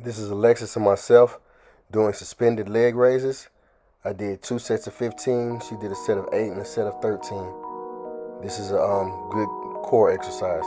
This is Alexis and myself doing suspended leg raises. I did two sets of 15. She did a set of 8 and a set of 13. This is a um, good core exercise.